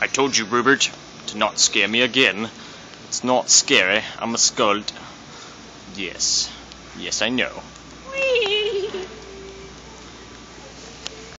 I told you, Rupert, to not scare me again. It's not scary. I'm a scold. Yes. Yes, I know. Whee!